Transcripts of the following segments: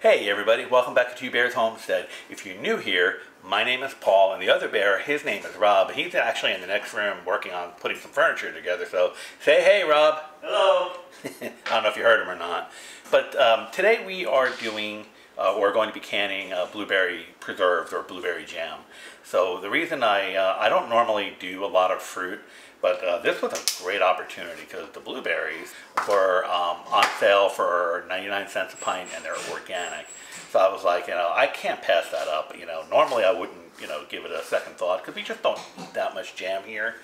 Hey everybody, welcome back to Two Bears Homestead. If you're new here, my name is Paul and the other bear, his name is Rob. He's actually in the next room working on putting some furniture together, so say hey Rob. Hello. I don't know if you heard him or not. But um, today we are doing, uh, we're going to be canning uh, blueberry preserves or blueberry jam. So the reason I, uh, I don't normally do a lot of fruit, but uh, this was a great opportunity because the blueberries were um, on sale for 99 cents a pint and they're organic. So I was like, you know, I can't pass that up. You know, normally I wouldn't, you know, give it a second thought because we just don't eat that much jam here.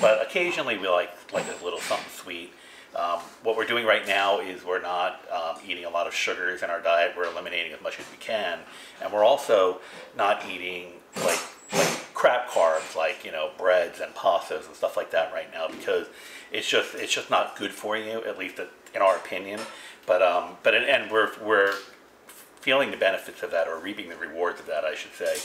But occasionally we like like a little something sweet. Um, what we're doing right now is we're not um, eating a lot of sugars in our diet. We're eliminating as much as we can, and we're also not eating like like crap carbs like you know breads and pastas and stuff like that right now because it's just it's just not good for you at least in our opinion. But um, but and we're we're feeling the benefits of that or reaping the rewards of that, I should say.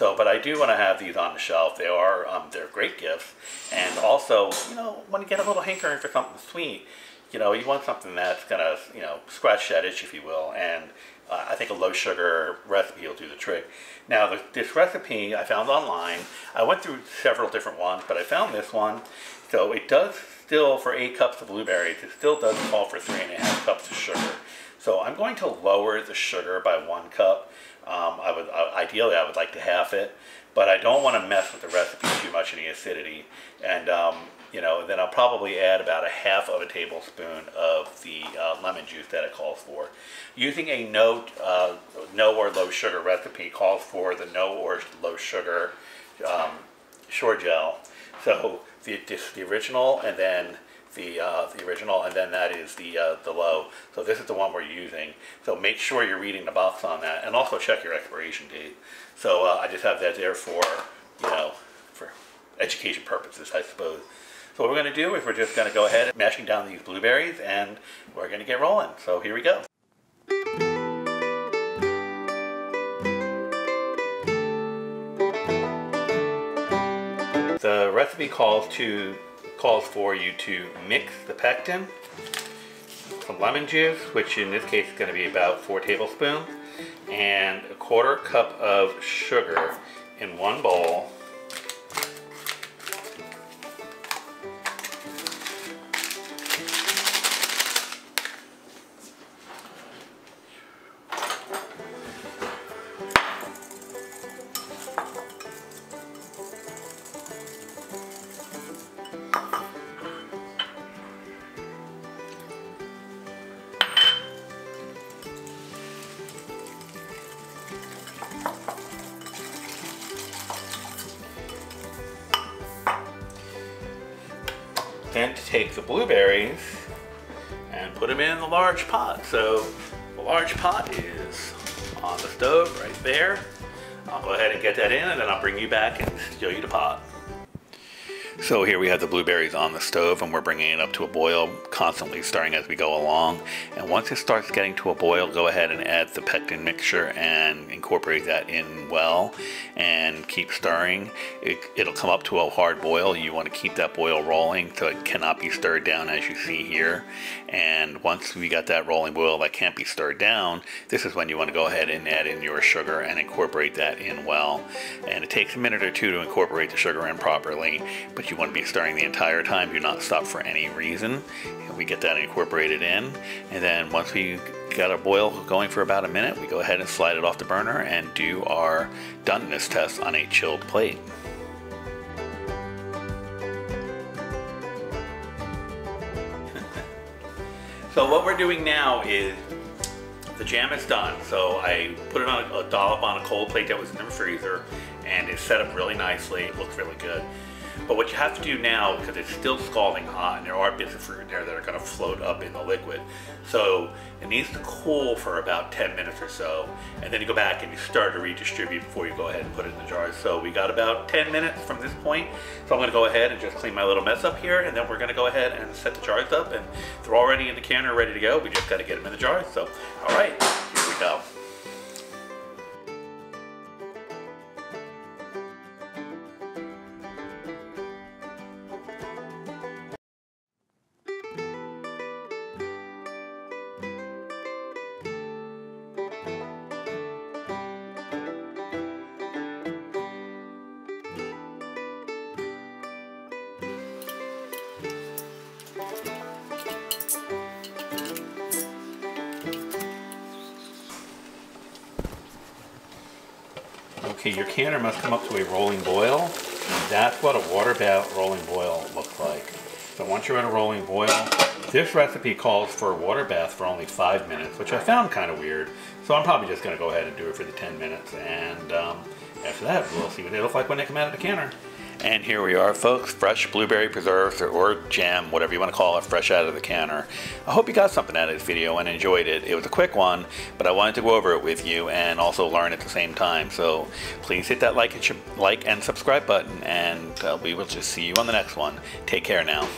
So, but I do want to have these on the shelf. They are, um, they're great gifts. And also, you know, when you get a little hankering for something sweet, you know, you want something that's going to, you know, scratch that itch, if you will. And uh, I think a low sugar recipe will do the trick. Now, the, this recipe I found online. I went through several different ones, but I found this one. So it does still, for eight cups of blueberries, it still does call for three and a half cups of sugar. So I'm going to lower the sugar by one cup. Um, I would uh, ideally I would like to half it, but I don't want to mess with the recipe too much in the acidity. And um, you know, then I'll probably add about a half of a tablespoon of the uh, lemon juice that it calls for. Using a no, uh, no or low sugar recipe calls for the no or low sugar um, Sure-Jell. So the, the original and then the uh, the original, and then that is the uh, the low. So this is the one we're using. So make sure you're reading the box on that, and also check your expiration date. So uh, I just have that there for you know for education purposes, I suppose. So what we're going to do is we're just going to go ahead and mashing down these blueberries, and we're going to get rolling. So here we go. The recipe calls to calls for you to mix the pectin, some lemon juice, which in this case is going to be about four tablespoons, and a quarter cup of sugar in one bowl then to take the blueberries and put them in the large pot. So the large pot is on the stove right there. I'll go ahead and get that in and then I'll bring you back and show you the pot. So here we have the blueberries on the stove and we're bringing it up to a boil, constantly stirring as we go along. And once it starts getting to a boil, go ahead and add the pectin mixture and incorporate that in well and keep stirring. It, it'll come up to a hard boil. You want to keep that boil rolling so it cannot be stirred down as you see here. And once we got that rolling boil that can't be stirred down, this is when you want to go ahead and add in your sugar and incorporate that in well. And it takes a minute or two to incorporate the sugar in properly, but you want to be stirring the entire time. Do not stop for any reason. And We get that incorporated in. And then once we got our boil going for about a minute, we go ahead and slide it off the burner and do our doneness test on a chilled plate. so what we're doing now is the jam is done. So I put it on a, a dollop on a cold plate that was in the freezer and it's set up really nicely. It looks really good. But what you have to do now, because it's still scalding hot, and there are bits of fruit in there that are going to float up in the liquid, so it needs to cool for about 10 minutes or so, and then you go back and you start to redistribute before you go ahead and put it in the jars. So we got about 10 minutes from this point, so I'm going to go ahead and just clean my little mess up here, and then we're going to go ahead and set the jars up, and they're already in the canner ready to go. We just got to get them in the jars. So, all right, here we go. Okay, your canner must come up to a rolling boil. That's what a water bath rolling boil looks like. So once you're at a rolling boil, this recipe calls for a water bath for only five minutes, which I found kind of weird. So I'm probably just going to go ahead and do it for the 10 minutes. And um, after that, we'll see what they look like when they come out of the canner. And here we are, folks, fresh blueberry preserves or, or, jam, whatever you want to call it, fresh out of the canner. I hope you got something out of this video and enjoyed it. It was a quick one, but I wanted to go over it with you and also learn at the same time. So please hit that like and, like and subscribe button, and uh, we will just see you on the next one. Take care now.